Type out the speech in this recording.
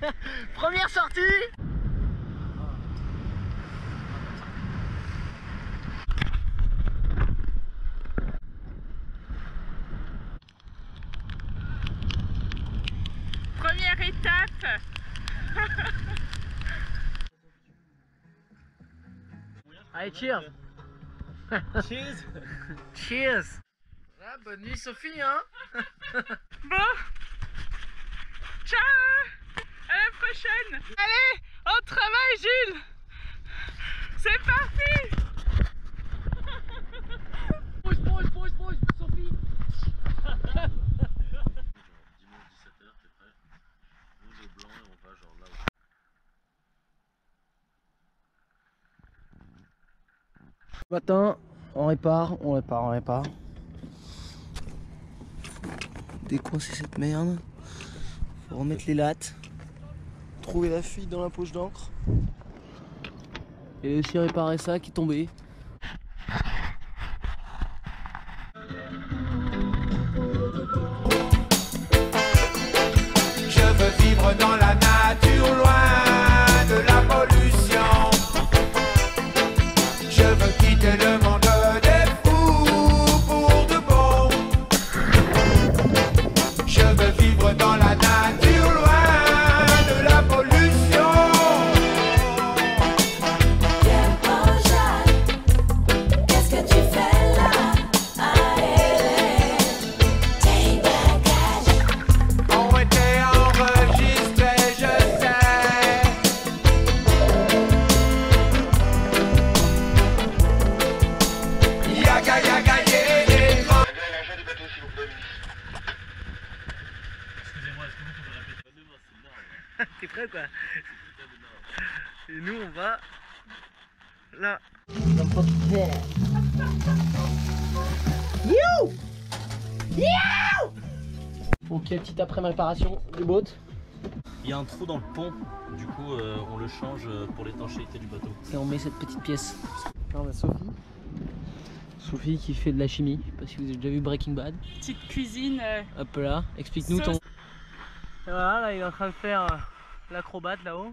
Première sortie. Première étape. Allez, cheers. Cheers. Cheers. Ah, Bonne nuit Sophie, hein. Bon. Ciao prochaine Allez, on travaille Jules C'est parti Pousse, pousse, pousse, pousse, Sophie Dimanche 17h, t'es prêt Rouge et blanc et on va genre là où Matin, on répare, on répare, on répare. Décoincer cette merde. Faut remettre les lattes. Trouver la fuite dans la poche d'encre. Et aussi réparer ça qui est T'es prêt quoi. Et nous on va là. Ok, petite après réparation du boat. Il y a un trou dans le pont, du coup euh, on le change euh, pour l'étanchéité du bateau. Et on met cette petite pièce. Là on a Sophie. Sophie qui fait de la chimie. Je sais pas si vous avez déjà vu Breaking Bad. Petite cuisine euh, Hop là, explique-nous ton. Voilà, là il est en train de faire euh, l'acrobate là-haut.